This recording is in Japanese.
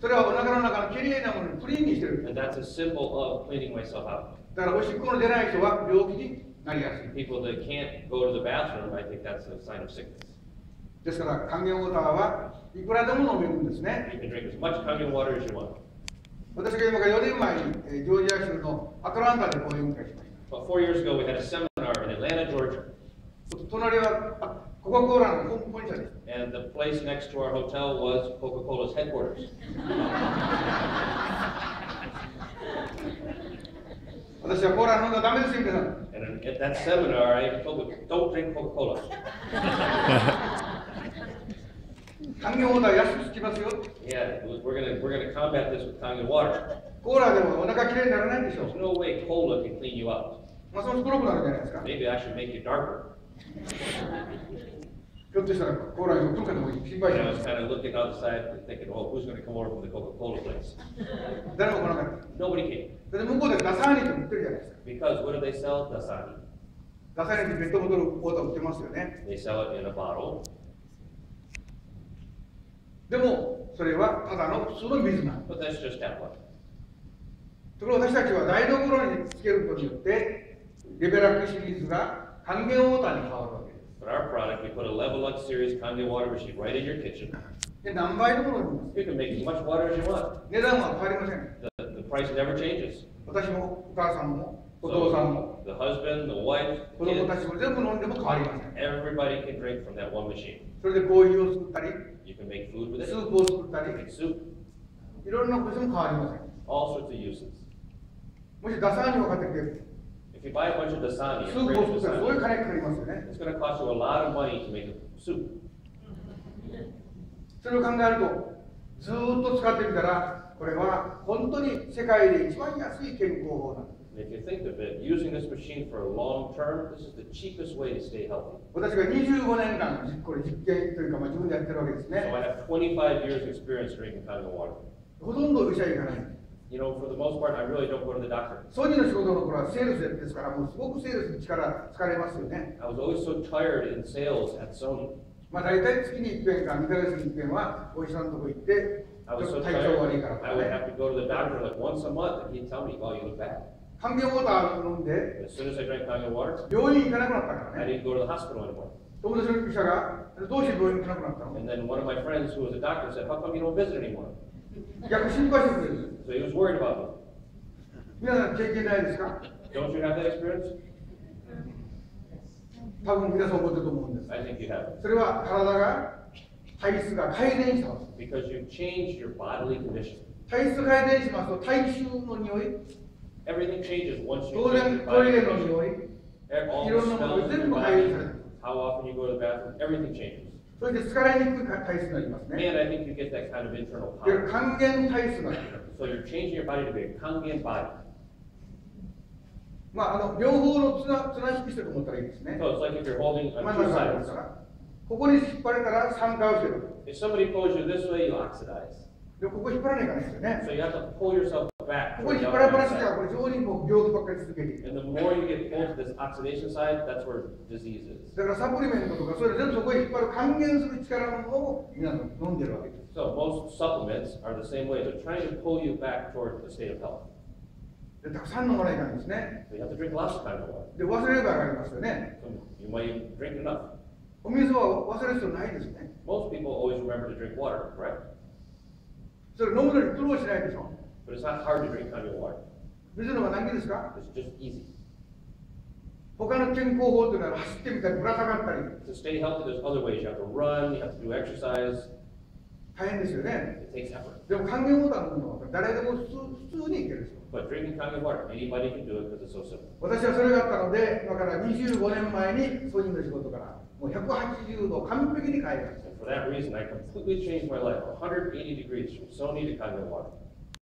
それはお腹の中のきれいなものにクリーンにしてる And that's a symbol of cleaning myself out. だからおしっこの出ない人は病気になりやすい People that can't go to the bathroom, I think that's a sign of sickness. ですから還元ウォーターはいくらでも飲めるんですね You can drink as much Kangen water as you want. 私が今から4年前に、えージョージア州のアトランタで講演会しまし About four years ago, we had a seminar in Atlanta, Georgia, た隣はあコカ・コーラの本本社です and the place next to our hotel was Coca-Cola's headquarters. 私はコーラ飲んだらダメですよ皆さん And at that seminar, I even told them, don't drink Coca-Cola. 還元ウォーター安くつきますよ Yeah, we're gonna, we're gonna combat this with Kangen water. コーラでもお腹きれいにならないんでしょ There's no way cola can clean you up. ますます黒くなるじゃないですか Maybe I should make you darker. ひょっとしたらコーラが来るかでもいっぱいじゃないですか。Kind of looking outside and thinking, 誰も来なかった。Nobody だって向こうでダサーニと売ってるじゃないですか。ダサーニ。ダサーニってペットボトルウータ売ってますよね。でも、それはただの普通の水なん But that's ところ私たちは台所につけることによって、レベラッシリーズが還元ウーターに変わるわけです。But our product, we put a Level Levelux series Kanye water machine right in your kitchen. You can make as much water as you want. The, the price never changes. So the husband, the wife, the kids, everybody can drink from that one machine. You can make food with it. You can make soup. All sorts of uses. You buy a bunch of ス Dasani, ー a プ crate を of 作ったらすごい Dasani, 金かかりますよね it's going to cost you a lot of money to make a soup. それを考えるとずーっと使ってみたらこれは本当に世界で一番安い健康法なんです And if you think of it, using this machine for a long term, this is the cheapest way to stay healthy. 私が25年間実これ実験というか、まあ、自分でやってるわけです So ね I have 25 years experience drinking Kangen water. ほとんどお医者行かない You know, for the most part, I really don't go to the doctor. ソニーの仕事の頃はセールスですからもうすごくセールスに力疲れますよね I was always so tired in sales at Sony. まあ大体月に一遍か2ヶ月に一遍はお医者さんのとこ行って I ちょっと体調悪いからと I か would ね have to go to the doctor like once a month, and he'd tell me, "Oh, you look bad." 還元ウォーター飲んで As soon as I drank Kangen water, 病院行かなくなったから I ね didn't go to the hospital anymore. 友達の医者がどうして病院行かなくなったの And then one of my friends who was a doctor said, "How come you don't visit anymore?" 逆心配してくれる So he was worried about 皆さん経験ないですか. Don't you have that experience? 多分皆さん思ってると思うんです I think you have. それは体が体質が改善したわけ Because you've changed your bodily condition. 体質改善しますと体臭の匂い Everything changes once you 当然トイレの.匂いいろんなもの全部改善される how often you go to the bathroom, everything changes. それで疲れにくい体質になります And ね I think you get that kind of internal で power. 還元体質が So you're changing your body to be a kangen body. まああの両方の綱綱引きしてると思ったらいいですね So it's like if you're holding 真 on ん two sides. ここに引っ張れたら酸化をしてる If somebody pulls you this way, you oxidize. でここ引っ張らないからですよね So you have to pull yourself back. ここ towards に引 the っ張られっぱな other しじゃ side. これ非常にもう病気ばっかり続けていく And the more you get pulled to this oxidation side, that's where disease is. だからサプリメントとかそれ全部そこへ引っ張る還元する力のものを皆さん飲んでるわけです So most supplements are the same way. They're trying to pull you back toward the state of health. でたくさん飲まないかんですね So you have to drink lots of kind of water. で忘れれば上がりますよね So you might drink enough. お水は忘れる必要ないですね Most people always remember to drink water, correct? それ飲むのに苦労しないでしょ But it's not hard to drink of water. 水の方が何ですか It's just easy. 他の健康法というのは走ってみたりぶら下がったり To stay healthy, there's other ways. You have to run, you have to do exercise. 大変ですよね It takes effort. でも還元ウォーター飲むのは誰でも普通普通にいけるんですよ But drinking of water, anybody can do it because it's so simple. 私はそれがあったので今から25年前にソニーの仕事からもう180度完璧に変えました And for that reason, I completely changed my life 180 degrees from Sony to of water.